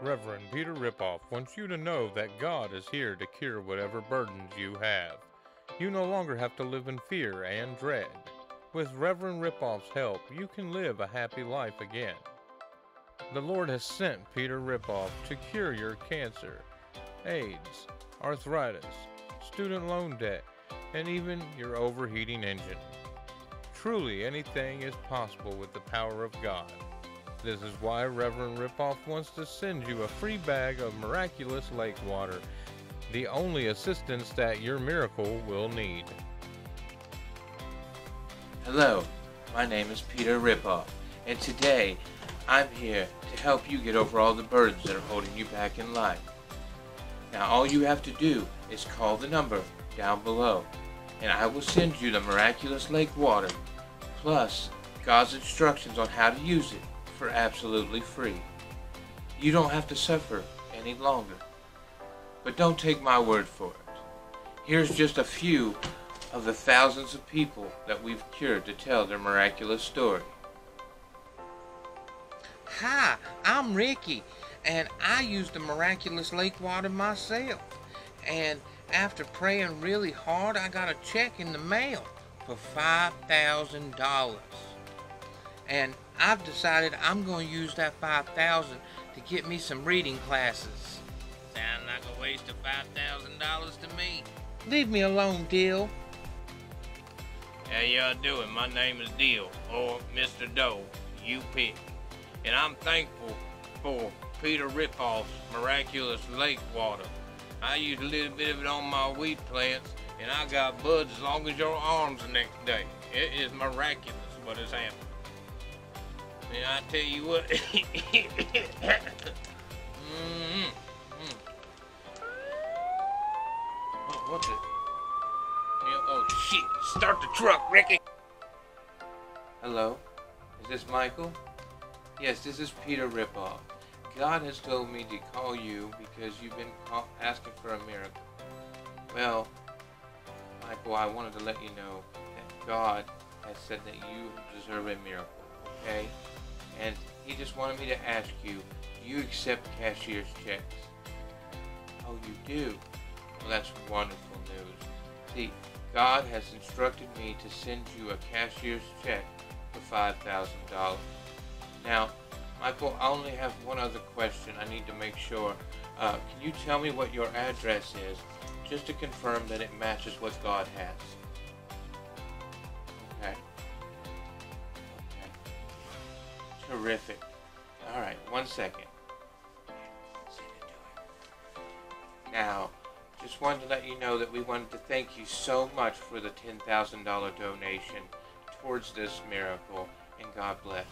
Reverend Peter Ripoff wants you to know that God is here to cure whatever burdens you have. You no longer have to live in fear and dread. With Reverend Ripoff's help, you can live a happy life again. The Lord has sent Peter Ripoff to cure your cancer, AIDS, arthritis, student loan debt, and even your overheating engine. Truly, anything is possible with the power of God. This is why Reverend Ripoff wants to send you a free bag of miraculous lake water, the only assistance that your miracle will need. Hello, my name is Peter Ripoff, and today I'm here to help you get over all the burdens that are holding you back in life. Now, all you have to do is call the number down below, and I will send you the miraculous lake water, plus God's instructions on how to use it for absolutely free. You don't have to suffer any longer. But don't take my word for it. Here's just a few of the thousands of people that we've cured to tell their miraculous story. Hi, I'm Ricky, and I used the miraculous lake water myself. And after praying really hard, I got a check in the mail for $5,000. And I've decided I'm going to use that 5000 to get me some reading classes. Sound like a waste of $5,000 to me. Leave me alone, Dill. How y'all doing? My name is Dill, or Mr. Doe, you pick. And I'm thankful for Peter Ripoff's miraculous lake water. I used a little bit of it on my wheat plants, and I got buds as long as your arms the next day. It is miraculous what has happened. And I tell you what. mm-hmm. What, what the? Oh shit! Start the truck, Ricky. Hello? Is this Michael? Yes, this is Peter Ripoff. God has told me to call you because you've been asking for a miracle. Well, Michael, I wanted to let you know that God has said that you deserve a miracle, okay? He just wanted me to ask you, do you accept cashier's checks? Oh, you do? Well, that's wonderful news. See, God has instructed me to send you a cashier's check for $5,000. Now, Michael, I only have one other question. I need to make sure. Uh, can you tell me what your address is, just to confirm that it matches what God has? Terrific. All right, one second. Now, just wanted to let you know that we wanted to thank you so much for the $10,000 donation towards this miracle, and God bless.